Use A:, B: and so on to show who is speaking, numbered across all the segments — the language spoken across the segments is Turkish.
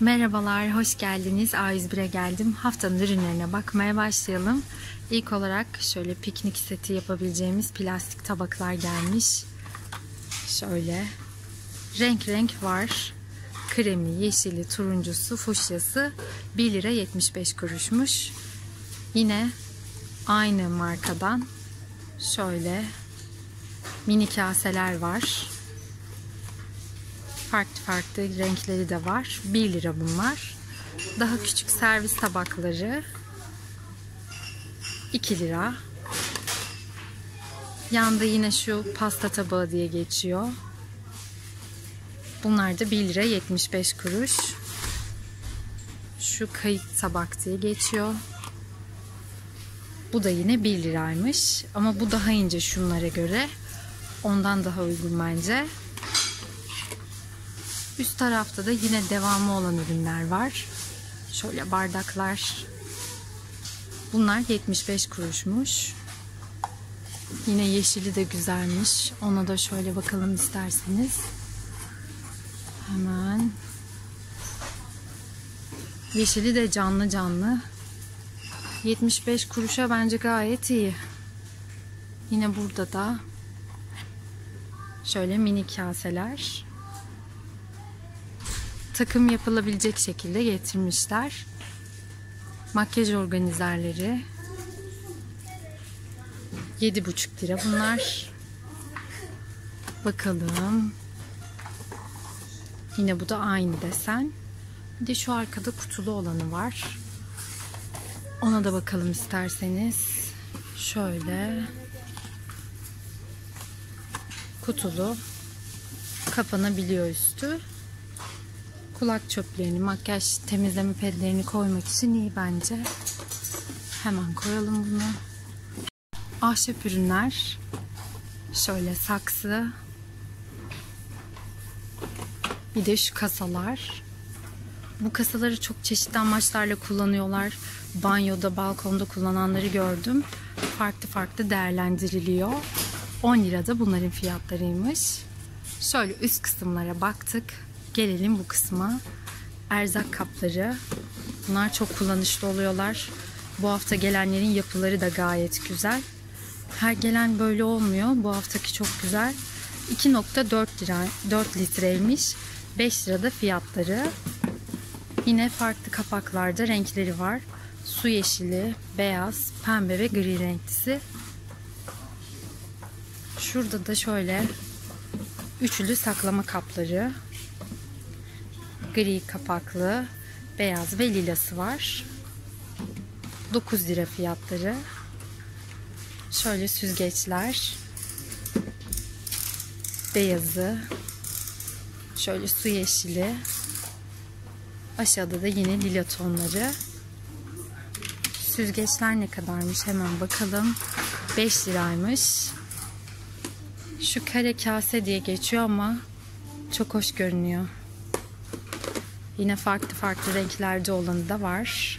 A: Merhabalar, hoş geldiniz. A101'e geldim. Haftanın ürünlerine bakmaya başlayalım. İlk olarak şöyle piknik seti yapabileceğimiz plastik tabaklar gelmiş. Şöyle renk renk var. Kremi, yeşili, turuncusu, fuşyası 1 lira 75 kuruşmuş. Yine aynı markadan şöyle mini kaseler var. Farklı farklı renkleri de var. 1 lira bunlar. Daha küçük servis tabakları 2 lira. Yanda yine şu pasta tabağı diye geçiyor. Bunlar da 1 lira 75 kuruş. Şu kayık tabak diye geçiyor. Bu da yine 1 liraymış. Ama bu daha ince şunlara göre. Ondan daha uygun bence. Üst tarafta da yine devamı olan ürünler var. Şöyle bardaklar. Bunlar 75 kuruşmuş. Yine yeşili de güzelmiş. Ona da şöyle bakalım isterseniz. Hemen. Yeşili de canlı canlı. 75 kuruşa bence gayet iyi. Yine burada da şöyle mini kaseler takım yapılabilecek şekilde getirmişler. Makyaj organizerleri 7,5 lira bunlar. Bakalım. Yine bu da aynı desen. Bir de şu arkada kutulu olanı var. Ona da bakalım isterseniz. Şöyle. Kutulu. Kapanabiliyor üstü. Kulak çöplerini, makyaj temizleme pedlerini koymak için iyi bence. Hemen koyalım bunu. Ahşap ürünler. Şöyle saksı. Bir de şu kasalar. Bu kasaları çok çeşitli amaçlarla kullanıyorlar. Banyoda, balkonda kullananları gördüm. Farklı farklı değerlendiriliyor. 10 lirada bunların fiyatlarıymış. Şöyle üst kısımlara baktık. Gelelim bu kısma. Erzak kapları. Bunlar çok kullanışlı oluyorlar. Bu hafta gelenlerin yapıları da gayet güzel. Her gelen böyle olmuyor. Bu haftaki çok güzel. 2.4 lira 4 litreymiş. 5 lirada fiyatları. Yine farklı kapaklarda renkleri var. Su yeşili, beyaz, pembe ve gri renklisi. Şurada da şöyle üçlü saklama kapları. Gri kapaklı, beyaz ve lilası var. 9 lira fiyatları. Şöyle süzgeçler. Beyazı. Şöyle su yeşili. Aşağıda da yine lila tonları. Süzgeçler ne kadarmış hemen bakalım. 5 liraymış. Şu kare kase diye geçiyor ama çok hoş görünüyor. Yine farklı farklı renklerde olanı da var.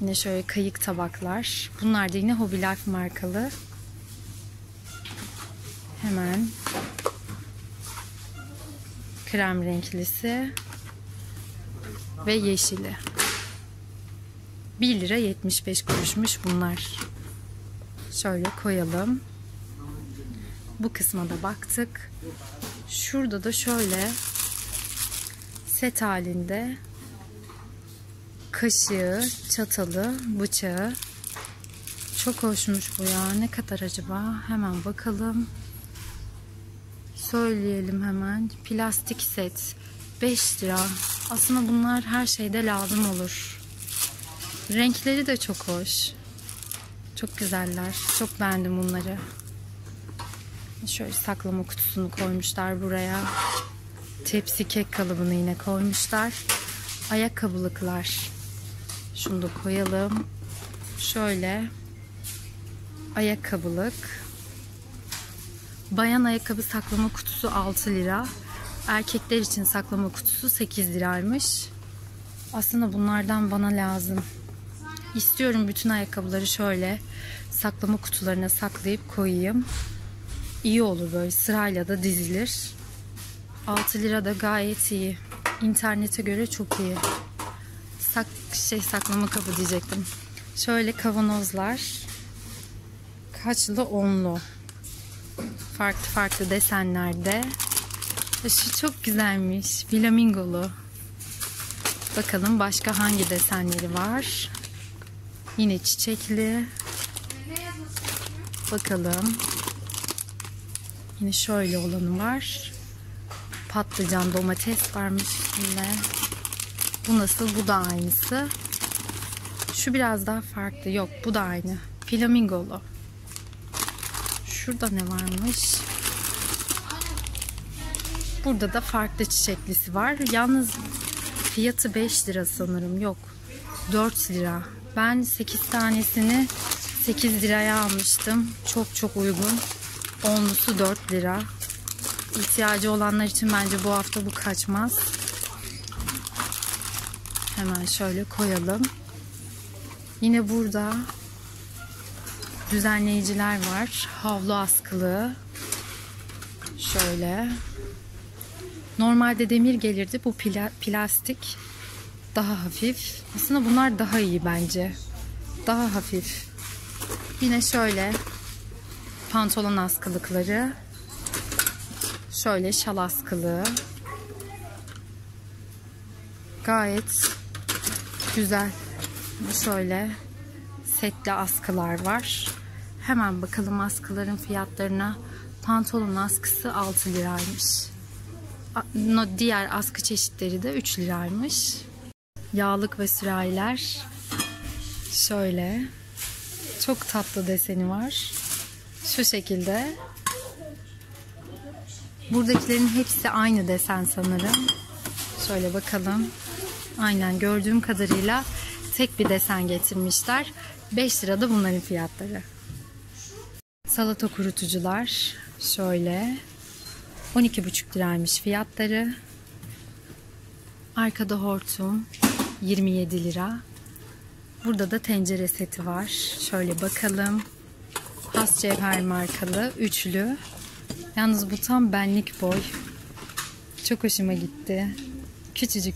A: Yine şöyle kayık tabaklar. Bunlar da yine Hobby Life markalı. Hemen krem renklisi ve yeşili. 1 lira 75 kuruşmuş bunlar. Şöyle koyalım. Bu kısma da baktık. Şurada da şöyle set halinde kaşığı, çatalı, bıçağı. Çok hoşmuş bu ya. Ne kadar acaba? Hemen bakalım. Söyleyelim hemen. Plastik set. 5 lira. Aslında bunlar her şeyde lazım olur. Renkleri de çok hoş. Çok güzeller. Çok beğendim bunları. Şöyle saklama kutusunu koymuşlar buraya. Tepsi kek kalıbını yine koymuşlar. Ayakkabılıklar. Şunu da koyalım. Şöyle ayakkabılık. Bayan ayakkabı saklama kutusu 6 lira. Erkekler için saklama kutusu 8 liraymış. Aslında bunlardan bana lazım. İstiyorum bütün ayakkabıları şöyle saklama kutularına saklayıp koyayım. İyi olur böyle sırayla da dizilir. 6 lira da gayet iyi. İnternete göre çok iyi. Sak şey saklama kabı diyecektim. Şöyle kavanozlar. Kaçlı? Onlu. Farklı farklı desenlerde. Şu çok güzelmiş. Flamingolu. Bakalım başka hangi desenleri var. Yine çiçekli. Bakalım. Yine şöyle olanı var. Patlıcan, domates varmış üstünde. Bu nasıl? Bu da aynısı. Şu biraz daha farklı. Yok bu da aynı. Flamingolu. Şurada ne varmış? Burada da farklı çiçeklisi var. Yalnız fiyatı 5 lira sanırım. Yok. 4 lira. Ben 8 tanesini 8 liraya almıştım. Çok çok uygun. Onlusu 4 lira. İhtiyacı olanlar için bence bu hafta bu kaçmaz. Hemen şöyle koyalım. Yine burada düzenleyiciler var. Havlu askılı. Şöyle. Normalde demir gelirdi. Bu pla plastik. Daha hafif. Aslında bunlar daha iyi bence. Daha hafif. Yine şöyle pantolon askılıkları. Şöyle şal askılığı. Gayet güzel. Şöyle setli askılar var. Hemen bakalım askıların fiyatlarına. Pantolon askısı 6 liraymış. Diğer askı çeşitleri de 3 liraymış. Yağlık ve sürahiler şöyle çok tatlı deseni var. Şu şekilde. Buradakilerin hepsi aynı desen sanırım. Şöyle bakalım. Aynen gördüğüm kadarıyla tek bir desen getirmişler. 5 lirada bunların fiyatları. Salata kurutucular şöyle 12,5 liraymış fiyatları. Arkada hortum 27 lira. Burada da tencere seti var. Şöyle bakalım. Has cevher markalı üçlü. Yalnız bu tam benlik boy. Çok hoşuma gitti. Küçücük.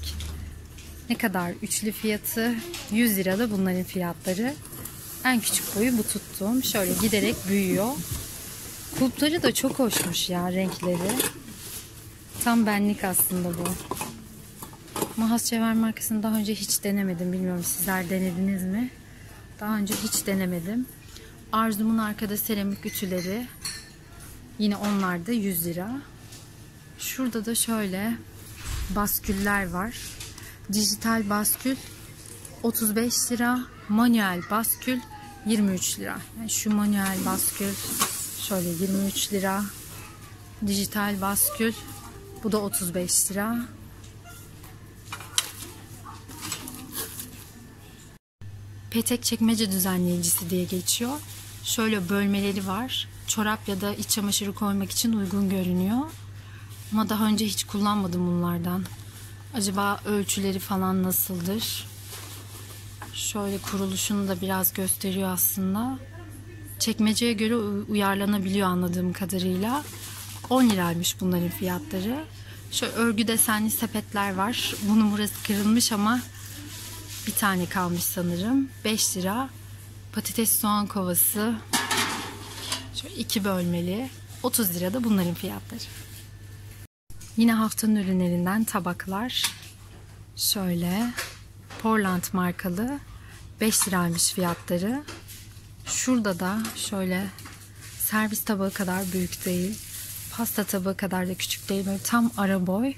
A: Ne kadar? Üçlü fiyatı 100 lira da bunların fiyatları. En küçük boyu bu tuttum. Şöyle giderek büyüyor. Kulpları da çok hoşmuş ya renkleri. Tam benlik aslında bu. Mahas Cevher markasını daha önce hiç denemedim. Bilmiyorum sizler denediniz mi? Daha önce hiç denemedim. Arzum'un arkada seramik ütüleri. Yine onlar da 100 lira. Şurada da şöyle basküller var. Dijital baskül 35 lira. Manuel baskül 23 lira. Yani şu manuel baskül şöyle 23 lira. Dijital baskül bu da 35 lira. Petek çekmece düzenleyicisi diye geçiyor. Şöyle bölmeleri var. Çorap ya da iç çamaşırı koymak için uygun görünüyor. Ama daha önce hiç kullanmadım bunlardan. Acaba ölçüleri falan nasıldır? Şöyle kuruluşunu da biraz gösteriyor aslında. Çekmeceye göre uyarlanabiliyor anladığım kadarıyla. 10 liraymış bunların fiyatları. Şöyle örgü desenli sepetler var. Bunun burası kırılmış ama bir tane kalmış sanırım. 5 lira. Patates soğan kovası. Şöyle iki bölmeli. 30 lira da bunların fiyatları. Yine haftanın ürünlerinden tabaklar. Şöyle Portland markalı 5 liraymış fiyatları. Şurada da şöyle servis tabağı kadar büyük değil. Pasta tabağı kadar da küçük değil. Böyle tam ara boy.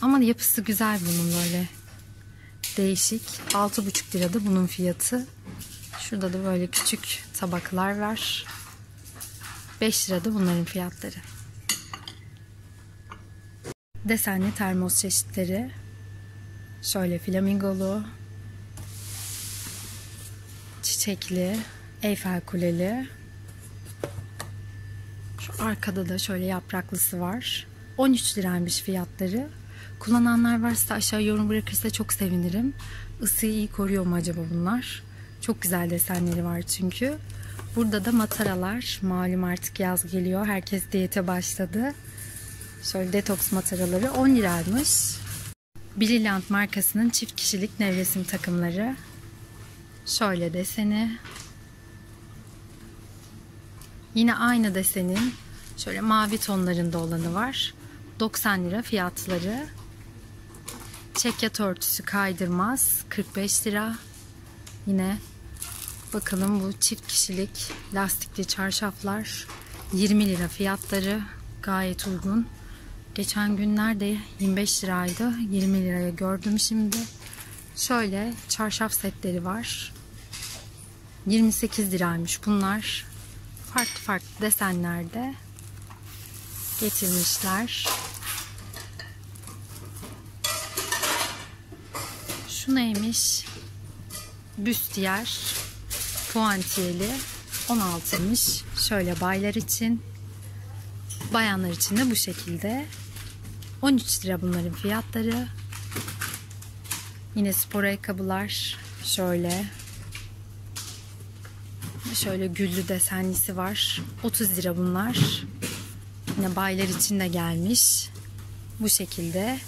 A: Ama yapısı güzel bunun böyle. Değişik. 6,5 lirada bunun fiyatı. Şurada da böyle küçük tabaklar var. 5 lirada bunların fiyatları. Desenli termos çeşitleri. Şöyle flamingolu, çiçekli, Eyfel Kuleli. Şu arkada da şöyle yapraklısı var. 13 liraymış fiyatları. Kullananlar varsa aşağı yorum bırakırsa çok sevinirim. Isıyı iyi koruyor mu acaba bunlar? Çok güzel desenleri var çünkü. Burada da mataralar. Malum artık yaz geliyor. Herkes diyete başladı. Şöyle detoks mataraları 10 liraymış. Brilliant markasının çift kişilik nevresim takımları. Şöyle deseni. Yine aynı desenin şöyle mavi tonlarında olanı var. 90 lira fiyatları. Çekyat örtüsü kaydırmaz 45 lira. Yine bakalım bu çift kişilik lastikli çarşaflar 20 lira fiyatları gayet uygun. Geçen günlerde 25 liraydı. 20 liraya gördüm şimdi. Şöyle çarşaf setleri var. 28 liraymış bunlar. Farklı farklı desenlerde getirmişler. Şu neymiş? Büstiyer puantiyeli 16'mış. Şöyle baylar için. Bayanlar için de bu şekilde. 13 lira bunların fiyatları. Yine spor ayakkabılar. Şöyle. Şöyle güllü desenlisi var. 30 lira bunlar. Yine baylar için de gelmiş. Bu şekilde.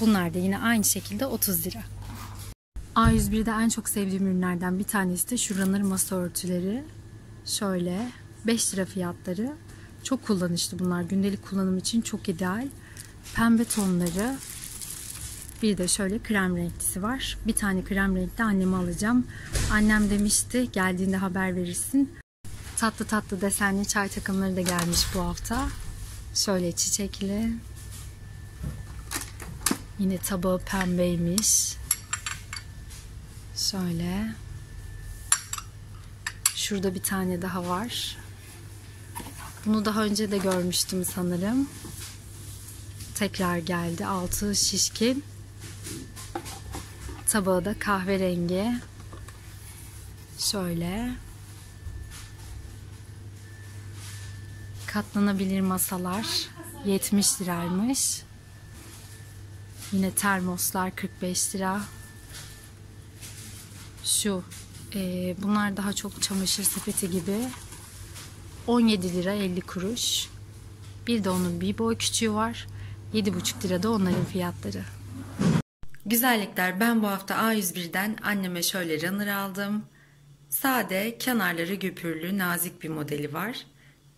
A: Bunlar da yine aynı şekilde 30 lira. A101'de en çok sevdiğim ürünlerden bir tanesi de şu runner masa örtüleri. Şöyle 5 lira fiyatları. Çok kullanışlı bunlar. Gündelik kullanım için çok ideal. Pembe tonları. Bir de şöyle krem renklisi var. Bir tane krem renkli anneme alacağım. Annem demişti geldiğinde haber verirsin. Tatlı tatlı desenli çay takımları da gelmiş bu hafta. Şöyle çiçekli. Yine tabağı pembeymiş. Şöyle. Şurada bir tane daha var. Bunu daha önce de görmüştüm sanırım. Tekrar geldi. Altı şişkin. Tabağı da kahverengi. Şöyle. Katlanabilir masalar 70 liraymış. Yine termoslar 45 lira. Şu e, bunlar daha çok çamaşır sepeti gibi. 17 lira 50 kuruş. Bir de onun bir boy küçüğü var. 7,5 lira da onların fiyatları. Güzellikler ben bu hafta A101'den anneme şöyle runner aldım. Sade, kenarları güpürlü, nazik bir modeli var.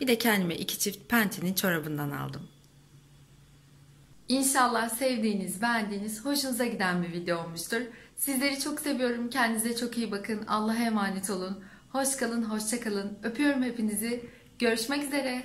A: Bir de kendime iki çift Penti'nin çorabından aldım. İnşallah sevdiğiniz, beğendiğiniz, hoşunuza giden bir video olmuştur. Sizleri çok seviyorum. Kendinize çok iyi bakın. Allah'a emanet olun. Hoş kalın, hoşça kalın. Öpüyorum hepinizi. Görüşmek üzere.